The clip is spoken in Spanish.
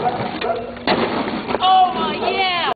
Gracias.